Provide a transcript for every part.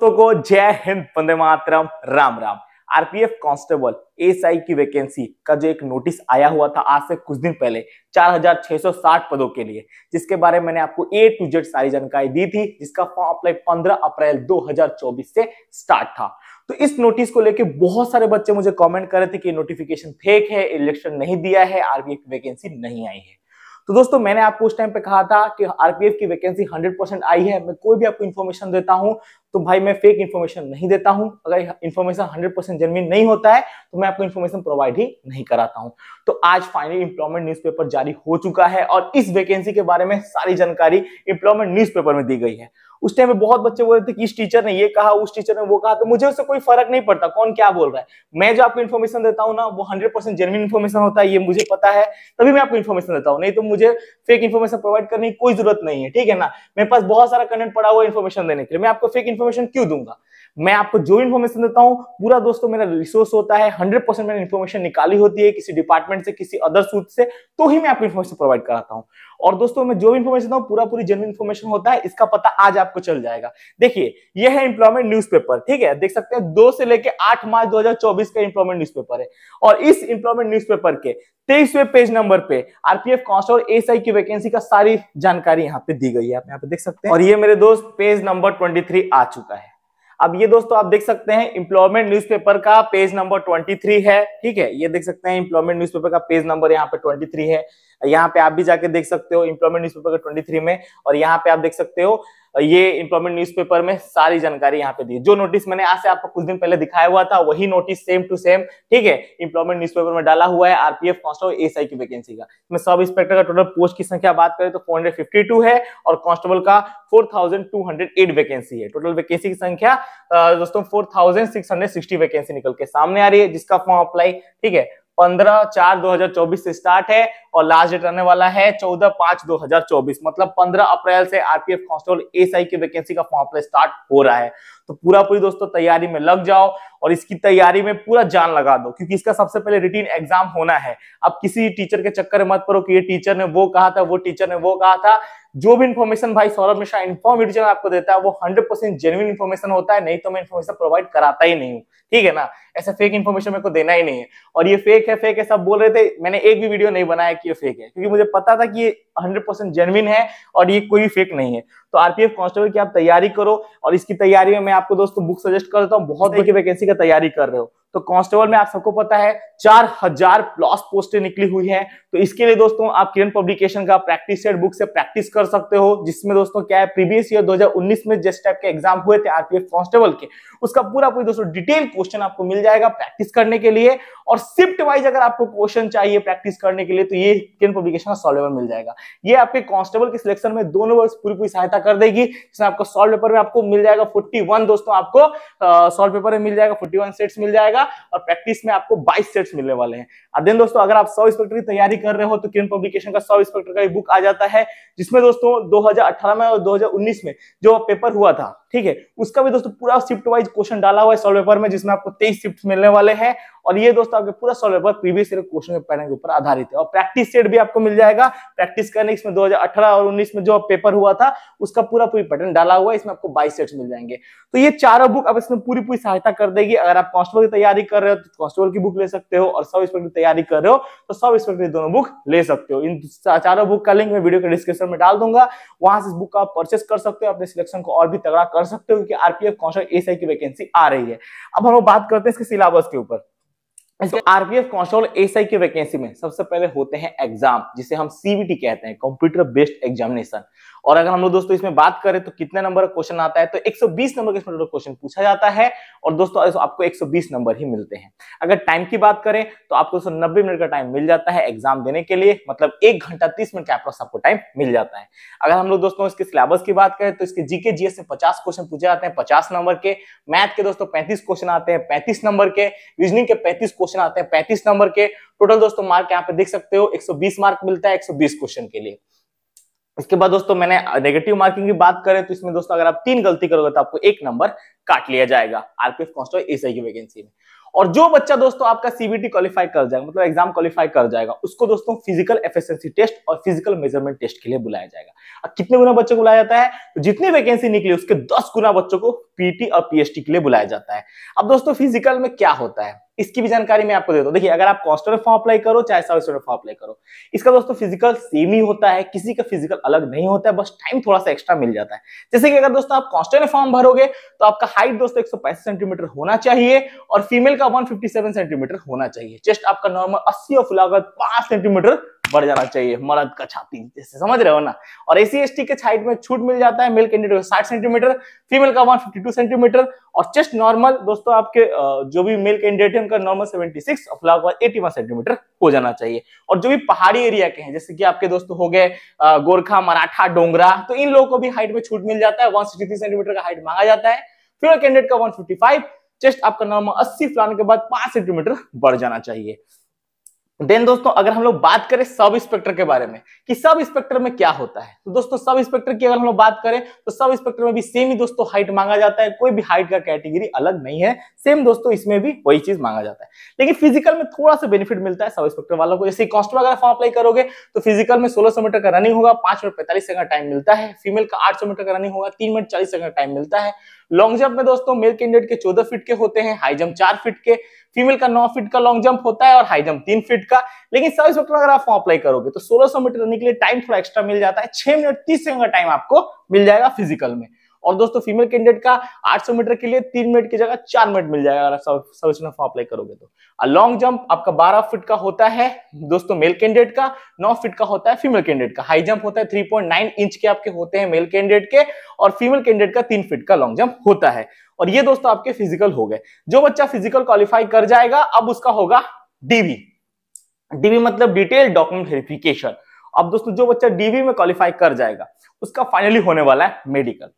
दोस्तों को जय हिंद, वंदे मातरम, राम राम। आरपीएफ कांस्टेबल, एसआई की वैकेंसी। का जो एक नोटिस आया हुआ था, आज से कुछ दिन पहले 4660 पदों के लिए, जिसके बारे में मैंने आपको ए टू जेड सारी जानकारी दी थी, जिसका फॉर्म अप्लाई 15 अप्रैल 2024 से स्टार्ट था। तो इस नोटिस को लेके बहुत सारे बच्चे मुझे कमेंट कर रहे थे कि नोटिफिकेशन फेक है इलेक्शन नहीं दिया है, आरपीएफ वैकेंसी नहीं आई है। तो दोस्तों, मैंने आपको उस टाइम पे कहा था कि आरपीएफ की वैकेंसी 100 परसेंट आई है। मैं कोई भी आपको इन्फॉर्मेशन देता हूँ तो भाई मैं फेक इन्फॉर्मेशन नहीं देता हूँ। अगर इन्फॉर्मेशन 100 परसेंट जेनविन नहीं होता है तो मैं आपको इन्फॉर्मेशन प्रोवाइड ही नहीं कराता हूँ। तो आज फाइनली इंप्लॉयमेंट न्यूज़पेपर जारी हो चुका है और इस वैकेंसी के बारे में सारी जानकारी इंप्लॉयमेंट न्यूज़पेपर में दी गई है। उस टाइम में बहुत बच्चे बोल रहे थे कि इस टीचर ने ये कहा, उस टीचर ने वो कहा तो मुझे उससे कोई फ़र्क नहीं पड़ता, कौन क्या बोल रहा है। मैं जो आपको इन्फॉर्मेशन देता हूँ ना, वो हंड्रेड परसेंट जेनविन इन्फॉर्मेशन होता है, ये मुझे पता है, तभी मैं आपको इन्फॉर्मेशन देता हूँ। नहीं तो मुझे फेक इन्फॉर्मेशन प्रोवाइड करने की कोई ज़रूरत नहीं है, ठीक है ना? मेरे पास बहुत सारा कंटेंट पड़ा हुआ इन्फॉर्मेशन देने के लिए। मैं आपको फेक इन्फॉर्मेशन क्यों दूँगा? मैं आपको जो इन्फॉर्मेशन देता हूँ, पूरा दोस्तों मेरा रिसोर्स होता है हंड्रेड परसेंट मैंने इन्फॉर्मेशन निकाली होती है किसी डिपार्टमेंट से, किसी अदर सूट से तो ही मैं आपको इन्फॉर्मेशन प्रोवाइड कराता हूँ। और दोस्तों, मैं जो भी इन्फॉर्मेशन हूँ, पूरा पूरी जनरल इन्फॉर्मेशन होता है, इसका पता आज आपको चल जाएगा। देखिए ये है इंप्लॉयमेंट न्यूज़पेपर ठीक है? देख सकते हैं, दो से लेकर आठ मार्च 2024 का इंप्लॉयमेंट न्यूज़पेपर है। और इस इंप्लॉयमेंट न्यूज़पेपर के तेईसवें पेज नंबर पे आरपीएफ कांस्टेबल एसआई की वैकेंसी का सारी जानकारी यहाँ पे दी गई है। आप यहाँ पे देख सकते हैं। और ये मेरे दोस्त पेज नंबर ट्वेंटी आ चुका है। अब ये दोस्तों आप देख सकते हैं इंप्लॉयमेंट न्यूज़पेपर का पेज नंबर 23 है, ठीक है? ये देख सकते हैं इंप्लॉयमेंट न्यूज़पेपर का पेज नंबर यहाँ पे 23 है। यहाँ पे आप भी जाके देख सकते हो इंप्लॉयमेंट न्यूज़पेपर का 23 में और यहाँ पे आप देख सकते हो ये इंप्लॉयमेंट न्यूज़पेपर में सारी जानकारी यहाँ पे दी जो नोटिस मैंने आज से आपको कुछ दिन पहले दिखाया हुआ था, वही नोटिस सेम टू सेम ठीक है? इंप्लॉयमेंट न्यूज़पेपर में डाला हुआ है आरपीएफ कांस्टेबल एसआई की वैकेंसी का। मैं सब इंस्पेक्टर का टोटल पोस्ट की संख्या बात करें तो फोर है और कांस्टेबल का फोर वैकेंसी है। टोटल वैकेंसी की संख्या दोस्तों फोर वैकेंसी निकल के सामने आ रही है, जिसका फॉर्म अप्लाई ठीक है? पंद्रह चार दो हज़ार चौबीस से स्टार्ट है और लास्ट डेट रहने वाला है चौदह पाँच दो हज़ार चौबीस। मतलब पंद्रह अप्रैल से आरपीएफ कांस्टेबल एसआई की वैकेंसी का फॉर्म अप्लाई स्टार्ट हो रहा है। तो पूरा पूरी दोस्तों तैयारी में लग जाओ और इसकी तैयारी में पूरा जान लगा दो, क्योंकि इसका सबसे पहले रिटीन एग्ज़ाम होना है। अब किसी टीचर के चक्कर मत पड़ो कि ये टीचर ने वो कहा था, वो टीचर ने वो कहा था। जो भी इन्फॉर्मेशन भाई सौरभ मिश्रा इन्फॉर्म आपको देता है, वो हंड्रेड परसेंट जेन्यून इन्फॉर्मेशन होता है, नहीं तो मैं इन्फॉर्मेशन प्रोवाइड कराता ही नहीं हूँ। ठीक है ना? ऐसा फेक इन्फॉर्मेशन मेरे को देना ही नहीं है। और ये फेक है फेक है, सब बोल रहे थे, मैंने एक भी वीडियो नहीं बनाया कि ये फेक है, क्योंकि मुझे पता था कि ये हंड्रेड परसेंट है और ये कोई फेक नहीं है। तो आरपीएफ कांस्टेबल की आप तैयारी करो और इसकी तैयारी में मैं आपको दोस्तों बुक सजेस्ट कर देता हूँ, बहुत की वैकेंसी का तैयारी कर रहे हो। तो कांस्टेबल में आप सबको पता है, चार हज़ार प्लस पोस्टें निकली हुई हैं। तो इसके लिए दोस्तों आप किरण पब्लिकेशन का प्रैक्टिस सेट बुक से प्रैक्टिस कर सकते हो, जिसमें दोस्तों क्या है प्रीवियस ईयर 2019 में जिस टाइप के एग्ज़ाम हुए थे आरपीएफ कांस्टेबल के, उसका पूरा पूरी दोस्तों डिटेल क्वेश्चन आपको मिल जाएगा प्रैक्टिस करने के लिए। और शिफ्ट वाइज अगर आपको क्वेश्चन चाहिए प्रैक्टिस करने के लिए तो ये किरण पब्लिकेशन का सॉल्व मिल जाएगा। ये आपके कांस्टेबल के सिलेक्शन में दोनों वर्ष पूरी पूरी सहायता कर देगी। जिसमें आपको सॉल्व पेपर में आपको मिल जाएगा फोर्टी दोस्तों, आपको सॉल्व पेपर में मिल जाएगा फोर्टी सेट्स मिल जाएगा और प्रैक्टिस में आपको बाईस सेट्स मिलने वाले हैं। अध्ययन दोस्तों, अगर आप सौ इंस्पेक्टर की तैयारी कर रहे हो तो किरण पब्लिकेशन का सौ इंस्पेक्टर का बुक आ जाता है, जिसमें दोस्तों 2018 में और 2019 में जो पेपर हुआ था ठीक है? उसका भी दोस्तों पूरा शिफ्ट वाइज क्वेश्चन डाला हुआ है सॉल्व पेपर में, जिसमें आपको तेईस शिफ्ट मिलने वाले हैं। और ये दोस्तों आपके पूरा solve paper previous year question के के ऊपर आधारित है। और प्रैक्टिस सेट भी आपको मिल जाएगा। प्रैक्टिस करने इसमें 2018 और 19 में जो पेपर हुआ था, उसका पूरा पूरी पैटर्न डाला हुआ है। इसमें आपको 22 सेट्स मिल जाएँगे। तो ये चारों बुक अब इसमें पूरी पूरी सहायता कर देगी। अगर आप कॉन्स्टेबल की तैयारी कर रहे हो तो कांस्टेबल की बुक ले सकते हो। और सब इंस्पेक्टर की तैयारी कर रहे हो तो सब इंस्पेक्टर की दोनों बुक ले सकते हो। इन चारों बुक का लिंक मैं वीडियो के डिस्क्रिप्शन में डाल दूँगा। वहाँ से इस बुक का परचेस कर सकते हो। अपने सिलेक्शन को और भी तगड़ा कर सकते हो, क्योंकि आरपीएफ कौशल एसआई की वैकेंसी आ रही है। अब हम बात करते हैं इसके सिलेबस के ऊपर। आरपीएफ कांस्टेबल एसआई की वैकेंसी में सबसे पहले होते हैं एग्ज़ाम जिसे हम सीबीटी कहते हैं कंप्यूटर बेस्ड एग्जामिनेशन और अगर हम लोग दोस्तों इसमें बात करें तो कितने नंबर का क्वेश्चन आता है तो 120 नंबर का इसमें क्वेश्चन पूछा जाता है और दोस्तों आपको 120 नंबर ही मिलते हैं. अगर टाइम की बात करें तो आपको दोस्तों नब्बे मिनट का टाइम मिल जाता है एग्ज़ाम देने के लिए मतलब एक घंटा तीस मिनट का अप्रोक्स आपको टाइम मिल जाता है. अगर हम लोग दोस्तों इसके सिलेबस की बात करें तो इसके जीके जीएस से पचास क्वेश्चन पूछे जाते हैं पचास नंबर के. मैथ के दोस्तों पैंतीस क्वेश्चन आते हैं पैंतीस नंबर के. रीजनिंग के पैंतीस क्वेश्चन आते हैं पैंतीस नंबर के। टोटल दोस्तों मार्क यहाँ पे देख सकते हो 120 मार्क मिलता है 120 क्वेश्चन के लिए। इसके बाद दोस्तों मैंने नेगेटिव मार्किंग की बात करें तो इसमें दोस्तों अगर आप तीन गलती करोगे तो आपको एक नंबर काट लिया जाएगा आरपीएफ कांस्टेबल एसआई की वैकेंसी में। और जो बच्चा दोस्तों आपका सीबीटी क्वालिफाई कर जाएगा मतलब एग्ज़ाम क्वालिफाई कर जाएगा, उसको दोस्तों फ़िज़िकल एफिशिएंसी टेस्ट और फ़िज़िकल मेज़रमेंट टेस्ट के लिए बुलाया जाएगा। अब कितने गुना बच्चों को बुलाया जाता है? तो जितनी वैकेंसी निकली, उसके दस गुना बच्चों को पीटी और पीएचटी के लिए बुलाया जाता है। अब दोस्तों फ़िज़िकल में क्या होता है? इसकी भी जानकारी मैं आपको देता हूँ देखिए, अगर आप कॉस्टर फॉर्म अप्लाई करो, चाहे सर्विस फॉर्म अप्लाई करो, इसका दोस्तों फ़िज़िकल सेम ही होता है, किसी का फ़िज़िकल अलग नहीं होता है, बस टाइम थोड़ा सा एक्स्ट्रा मिल जाता है। जैसे कि अगर दोस्तों आप कॉन्स्टेंट फॉर्म भरोगे तो आपका हाइट दोस्तों एक सेंटीमीटर होना चाहिए और फीमेल का वन सेंटीमीटर होना चाहिए। चेस्ट आपका नॉर्मल अस्सी और फुलागत पाँच सेंटीमीटर बढ़ जाना चाहिए, मर्द का छाती जैसे, समझ रहे हो ना? और एसी एस के हाइट में छूट मिल जाता है मेल कैंडिडेट को साठ सेंटीमीटर फीमेल का वन फिफ्टी टू सेंटीमीटर और चेस्ट नॉर्मल दोस्तों आपके जो भी मेल कैंडिडेट है, उनका नॉर्मल सेवेंटी सिक्स और फ़िलहाल एटी वन सेंटीमीटर हो जाना चाहिए। और जो भी पहाड़ी एरिया के हैं, जैसे कि आपके दोस्तों हो गए गोरखा, मराठा, डोंगरा तो इन लोगों को भी हाइट में छूट मिल जाता है वन सेंटीमीटर का हाइट मांगा जाता है। फीमेल कैंडिडेट का वन चेस्ट आपका नॉर्मल अस्सी फुलाने के बाद पाँच सेंटीमीटर बढ़ जाना चाहिए। देन दोस्तों, अगर हम लोग बात करें सब इंस्पेक्टर के बारे में, कि सब इंस्पेक्टर में क्या होता है तो दोस्तों, सब इंस्पेक्टर की अगर हम लोग बात करें तो सब इंस्पेक्टर में भी सेम ही दोस्तों हाइट मांगा जाता है, कोई भी हाइट का कैटेगरी अलग नहीं है सेम दोस्तों इसमें भी वही चीज़ मांगा जाता है। लेकिन फ़िज़िकल में थोड़ा सा बेनिफिट मिलता है सब इंस्पेक्टर वालों को, जैसे कॉन्स्टेबल अगर फॉर्म अप्लाई करोगे तो फ़िज़िकल में सोलह मीटर का रनिंग होगा, पाँच मिनट पैंतालीस सेकंड टाइम मिलता है फीमेल का आठ सौ मीटर का रनिंग होगा, तीन मिनट चालीस सेकंड टाइम मिलता है। लॉन्ग जंप में दोस्तों मेल कैंडिडेट के चौदह फीट के होते हैं हाई जंप चार फीट के फीमेल का नौ फीट का लॉन्ग जंप होता है और हाई जंप तीन फीट का। लेकिन सर्विस इंस्पेक्टर अगर आप फॉर्म अप्लाई करोगे तो 1600 मीटर रनिंग के लिए टाइम थोड़ा एक्स्ट्रा मिल जाता है। छह मिनट तीस सेकंड का टाइम आपको मिल जाएगा फ़िज़िकल में। और दोस्तों फीमेल कैंडिडेट का 800 मीटर के लिए तीन मिनट की जगह चार मिनट मिल जाएगा अगर सब सब फॉर्म अप्लाई करोगे तो। लॉन्ग जंप आपका 12 फीट का होता है दोस्तों मेल कैंडिडेट का 9 फीट का होता है फीमेल कैंडिडेट का। हाई जंप होता है 3.9 इंच के आपके होते हैं मेल कैंडिडेट के और फीमेल कैंडिडेट का तीन फीट का लॉन्ग जंप होता है। और ये दोस्तों आपके फ़िज़िकल हो गए। जो बच्चा फ़िज़िकल क्वालिफाई कर जाएगा, अब उसका होगा डीवी डीवी मतलब डिटेल डॉक्यूमेंट वेरिफिकेशन अब दोस्तों, जो बच्चा डीवी में क्वालिफाई कर जाएगा, उसका फाइनली होने वाला है मेडिकल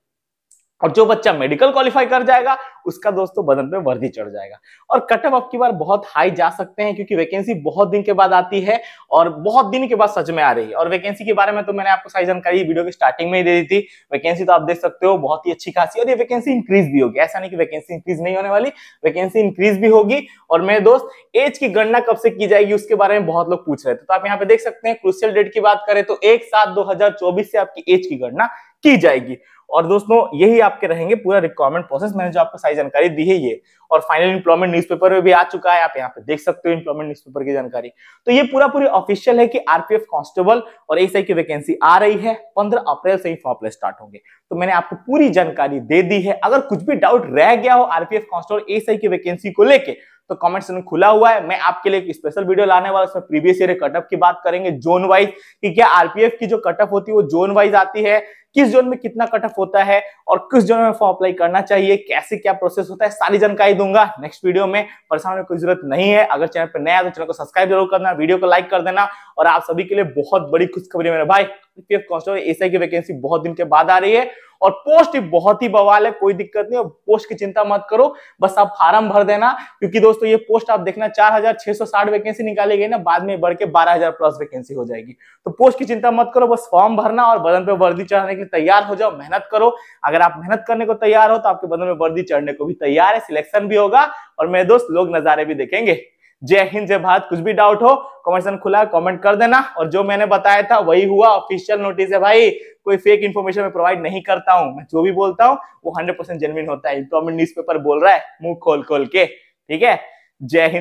और जो बच्चा मेडिकल क्वालिफाई कर जाएगा, उसका दोस्तों बदन पे वर्दी चढ़ जाएगा। और कटअप अब की बार बहुत हाई जा सकते हैं, क्योंकि वैकेंसी बहुत दिन के बाद आती है और बहुत दिन के बाद सच में आ रही है। और वैकेंसी के बारे में तो मैंने आपको सारी जानकारी वीडियो की स्टार्टिंग में ही दे दी थी। वैकेंसी तो आप देख सकते हो, बहुत ही अच्छी खासी। और ये वैकेंसी इंक्रीज भी होगी। ऐसा नहीं कि वैकेंसी इंक्रीज नहीं होने वाली वैकेंसी इंक्रीज भी होगी। और मेरे दोस्त एज की गणना कब से की जाएगी, उसके बारे में बहुत लोग पूछ रहे थे। तो आप यहाँ पे देख सकते हैं क्रूसियल डेट की बात करें तो एक सात दो से आपकी एज की गणना की जाएगी। और दोस्तों, यही आपके रहेंगे पूरा रिक्वायरमेंट प्रोसेस मैंने जो आपको सारी जानकारी दी है ये, और फाइनल इंप्लॉयमेंट न्यूज़पेपर में भी आ चुका है, आप यहाँ पे देख सकते हो इंप्लॉयमेंट न्यूज़पेपर की जानकारी। तो ये पूरा पूरी ऑफिशियल है कि आरपीएफ कांस्टेबल और एसआई की वैकेंसी आ रही है, पंद्रह अप्रैल से ही फॉर्म अप्लाई स्टार्ट होंगे। तो मैंने आपको पूरी जानकारी दे दी है। अगर कुछ भी डाउट रह गया हो आरपीएफ कांस्टेबल एसआई की वैकेंसी को लेकर तो कमेंट सेक्शन खुला हुआ है। मैं आपके लिए एक स्पेशल वीडियो लाने वाला उसमें प्रीवियस ईयर कटअप की बात करेंगे। जोन वाइज कि क्या आरपीएफ की जो कटअप होती है, वो जोन वाइज आती है किस जोन में कितना कटअप होता है और किस जोन में फॉर्म अप्लाई करना चाहिए, कैसे क्या प्रोसेस होता है, सारी जानकारी दूँगा नेक्स्ट वीडियो में। परेशान होने की ज़रूरत नहीं है। अगर चैनल पर नया तो चैनल को सब्सक्राइब ज़रूर करना वीडियो को लाइक कर देना और आप सभी के लिए बहुत बड़ी खुशखबरी मेरे भाई। एसआई की वैकेंसी बहुत दिन के बाद आ रही है और पोस्ट बहुत ही बवाल है, कोई दिक्कत नहीं और पोस्ट की चिंता मत करो, बस आप फार्म भर देना क्योंकि दोस्तों ये पोस्ट आप देखना, चार हज़ार छह सौ साठ वैकेंसी निकाली गई ना, बाद में बढ़ के बारह हज़ार प्लस वैकेंसी हो जाएगी। तो पोस्ट की चिंता मत करो, बस फॉर्म भरना और बदन पे वर्दी चढ़ाने के लिए तैयार हो जाओ, मेहनत करो। अगर आप मेहनत करने को तैयार हो तो आपके बदन में वर्दी चढ़ने को भी तैयार है सिलेक्शन भी होगा, और मेरे दोस्त लोग नजारे भी देखेंगे। जय हिंद, जय भारत। कुछ भी डाउट हो कमेंट खुला है कमेंट कर देना। और जो मैंने बताया था, वही हुआ ऑफिशियल नोटिस है भाई। कोई फेक इन्फॉर्मेशन मैं प्रोवाइड नहीं करता हूँ। मैं जो भी बोलता हूँ, वो हंड्रेड परसेंट जेनविन होता है। न्यूज़ पेपर बोल रहा है, मुँह खोल खोल के। ठीक है? जय हिंद।